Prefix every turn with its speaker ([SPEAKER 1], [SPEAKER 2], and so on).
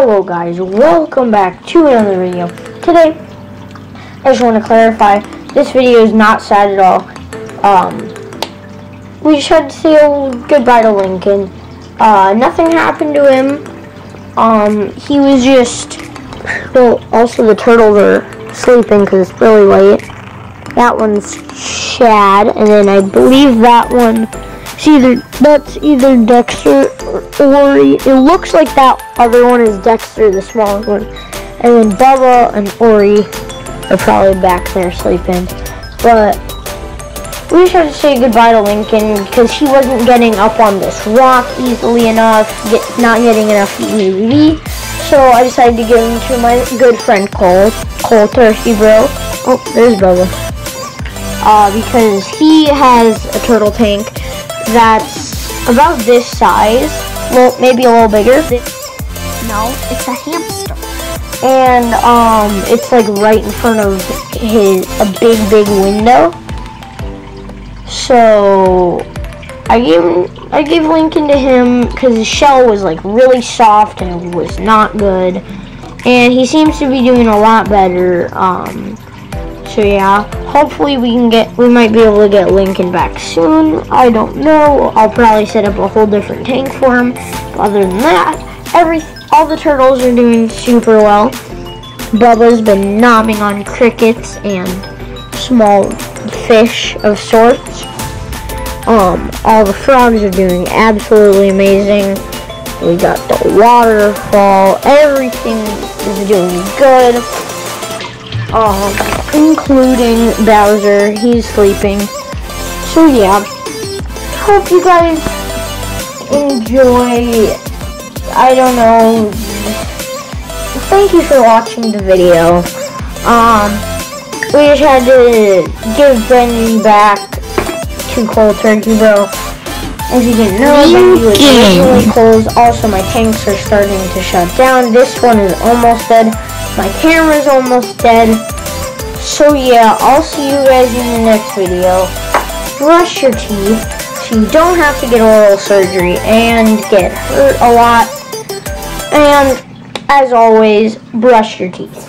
[SPEAKER 1] Hello guys, welcome back to another video. Today, I just want to clarify, this video is not sad at all. Um, we just had to say goodbye to Lincoln. Uh, nothing happened to him. Um, he was just, well, also the turtles are sleeping because it's really late. That one's Chad, and then I believe that one, it's either, that's either Dexter or Ori. It looks like that other one is Dexter, the smaller one. And then Bubba and Ori are probably back there sleeping. But we just have to say goodbye to Lincoln because he wasn't getting up on this rock easily enough, get, not getting enough UV. So I decided to give him to my good friend Cole, Cole Turkeybro. Oh, there's Bubba. Uh, because he has a turtle tank that's about this size well, maybe a little bigger.
[SPEAKER 2] No, it's a hamster.
[SPEAKER 1] And um, it's like right in front of his a big, big window. So I gave I gave Lincoln to him because his shell was like really soft and it was not good. And he seems to be doing a lot better. Um, so yeah, hopefully we can get, we might be able to get Lincoln back soon. I don't know. I'll probably set up a whole different tank for him. But other than that, every, all the turtles are doing super well. Bubba's been nomming on crickets and small fish of sorts. Um, all the frogs are doing absolutely amazing. We got the waterfall. Everything is doing good um, including Bowser. He's sleeping. So yeah, hope you guys enjoy. I don't know. Thank you for watching the video. Um, we just had to give Benji back to Cole Turkeybro. If you didn't know, Benji was originally closed. Also, my tanks are starting to shut down. This one is almost dead. My camera's almost dead. So yeah, I'll see you guys in the next video. Brush your teeth so you don't have to get oral surgery and get hurt a lot. And as always, brush your teeth.